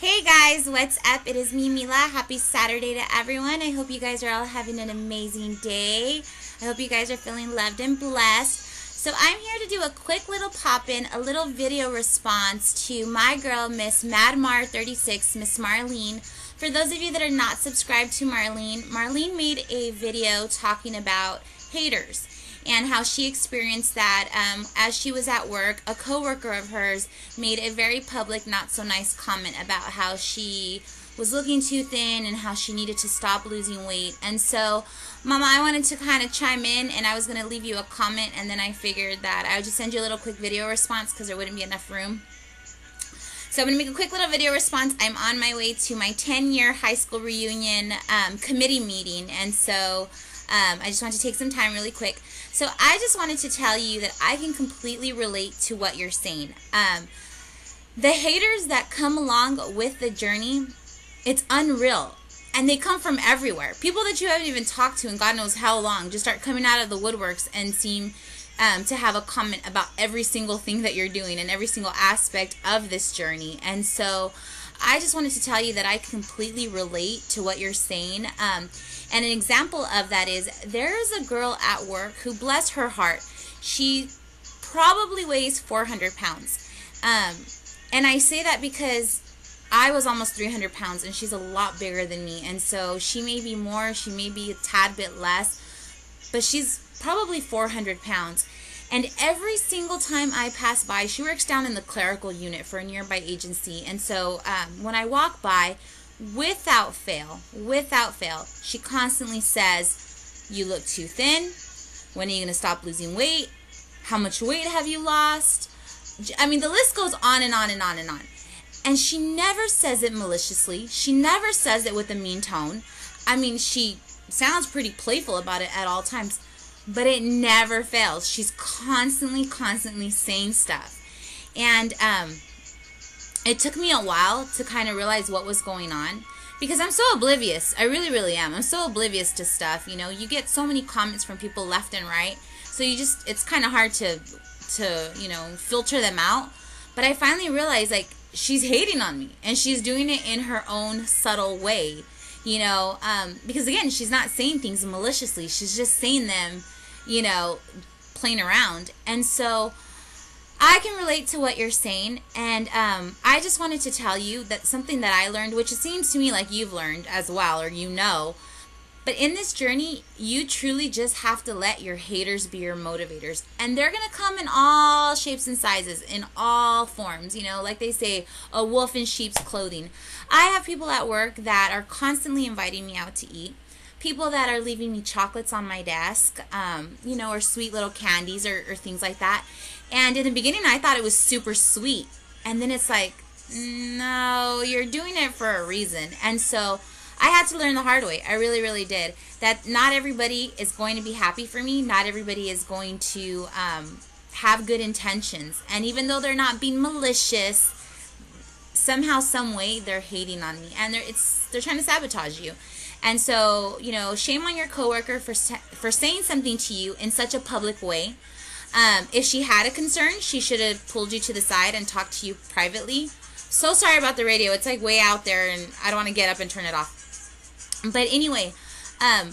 Hey guys, what's up? It is me, Mila. Happy Saturday to everyone. I hope you guys are all having an amazing day. I hope you guys are feeling loved and blessed. So I'm here to do a quick little pop-in, a little video response to my girl, Miss Maddmarr36, Miss Marlene. For those of you that are not subscribed to Marlene, Marlene made a video talking about haters and how she experienced that um, as she was at work. A coworker of hers made a very public, not so nice comment about how she was looking too thin and how she needed to stop losing weight. And so, Mama, I wanted to kind of chime in and I was going to leave you a comment and then I figured that I would just send you a little quick video response because there wouldn't be enough room. So I'm going to make a quick little video response. I'm on my way to my 10-year high school reunion um, committee meeting. And so um, I just want to take some time really quick. So I just wanted to tell you that I can completely relate to what you're saying. Um, the haters that come along with the journey, it's unreal. And they come from everywhere. People that you haven't even talked to in God knows how long just start coming out of the woodworks and seem um, to have a comment about every single thing that you're doing and every single aspect of this journey. And so I just wanted to tell you that I completely relate to what you're saying. Um, and an example of that is there's a girl at work who, bless her heart, she probably weighs 400 pounds. Um, and I say that because I was almost 300 pounds and she's a lot bigger than me. And so she may be more, she may be a tad bit less, but she's probably 400 pounds. And every single time I pass by, she works down in the clerical unit for a nearby agency. And so um, when I walk by, without fail, without fail, she constantly says, You look too thin. When are you going to stop losing weight? How much weight have you lost? I mean, the list goes on and on and on and on. And she never says it maliciously. She never says it with a mean tone. I mean, she sounds pretty playful about it at all times, but it never fails. She's constantly, constantly saying stuff. And, um, it took me a while to kind of realize what was going on because I'm so oblivious. I really, really am. I'm so oblivious to stuff. You know, you get so many comments from people left and right, so you just it's kind of hard to to you know filter them out. But I finally realized like she's hating on me, and she's doing it in her own subtle way. You know, um, because again, she's not saying things maliciously. She's just saying them, you know, playing around, and so I can relate to what you're saying, and um, I just wanted to tell you that something that I learned, which it seems to me like you've learned as well, or you know, but in this journey, you truly just have to let your haters be your motivators. And they're going to come in all shapes and sizes, in all forms. You know, like they say, a wolf in sheep's clothing. I have people at work that are constantly inviting me out to eat. People that are leaving me chocolates on my desk, um, you know, or sweet little candies or, or things like that. And in the beginning, I thought it was super sweet. And then it's like, no, you're doing it for a reason. And so I had to learn the hard way. I really, really did. That not everybody is going to be happy for me. Not everybody is going to um, have good intentions. And even though they're not being malicious, somehow, some way, they're hating on me, and they're it's they're trying to sabotage you. And so, you know, shame on your coworker for for saying something to you in such a public way. Um, if she had a concern, she should have pulled you to the side and talked to you privately. So sorry about the radio. It's like way out there, and I don't want to get up and turn it off. But anyway, um,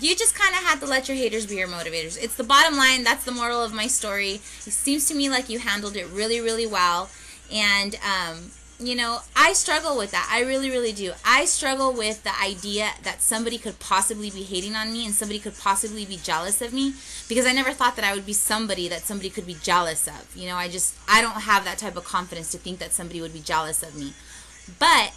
you just kind of have to let your haters be your motivators. It's the bottom line. That's the moral of my story. It seems to me like you handled it really, really well. And um, you know, I struggle with that. I really, really do. I struggle with the idea that somebody could possibly be hating on me and somebody could possibly be jealous of me because I never thought that I would be somebody that somebody could be jealous of. You know, I just, I don't have that type of confidence to think that somebody would be jealous of me. But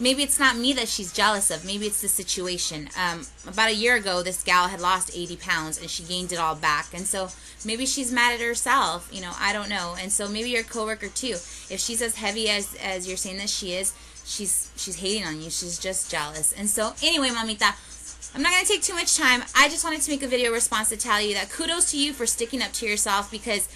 maybe it's not me that she's jealous of. Maybe it's the situation. Um, about a year ago, this gal had lost 80 pounds and she gained it all back. And so maybe she's mad at herself. You know, I don't know. And so maybe your coworker too. If she's as heavy as as you're saying that she is, she's she's hating on you. She's just jealous. And so anyway, mamita. I'm not going to take too much time. I just wanted to make a video response to tell you that kudos to you for sticking up to yourself because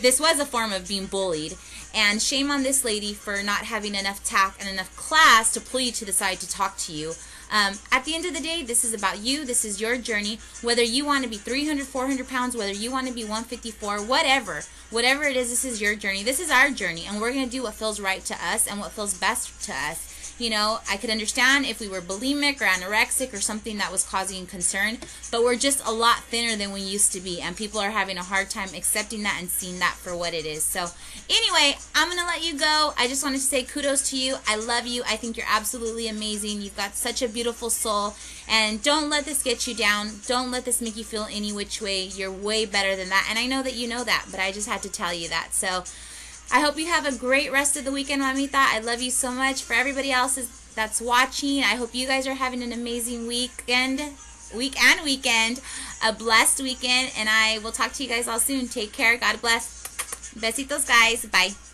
this was a form of being bullied. And shame on this lady for not having enough tact and enough class to pull you to the side to talk to you. Um, at the end of the day, this is about you. This is your journey. Whether you want to be 300, 400 pounds, whether you want to be 154, whatever, whatever it is, this is your journey. This is our journey, and we're going to do what feels right to us and what feels best to us. You know, I could understand if we were bulimic or anorexic or something that was causing concern, but we're just a lot thinner than we used to be, and people are having a hard time accepting that and seeing that for what it is. So, anyway, I'm going to let you go. I just wanted to say kudos to you. I love you. I think you're absolutely amazing. You've got such a beautiful soul, and don't let this get you down. Don't let this make you feel any which way. You're way better than that, and I know that you know that, but I just had to tell you that. So, I hope you have a great rest of the weekend, Mamita. I love you so much. For everybody else that's watching, I hope you guys are having an amazing weekend, week and weekend, a blessed weekend, and I will talk to you guys all soon. Take care. God bless. Besitos, guys. Bye.